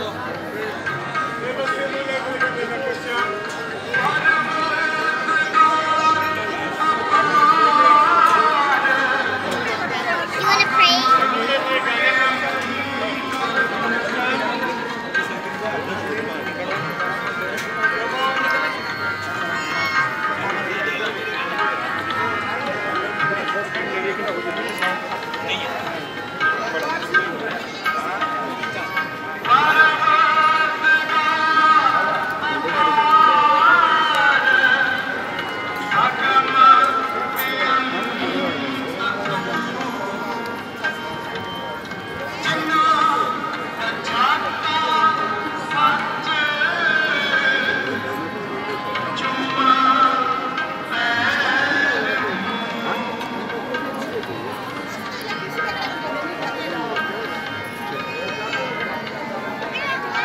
하고요. 네.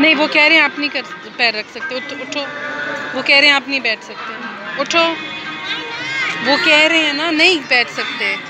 नहीं वो कह रहे हैं आप नहीं कर पैर रख सकते उठो उठो वो कह रहे हैं आप नहीं बैठ सकते उठो वो कह रहे हैं ना नहीं बैठ सकते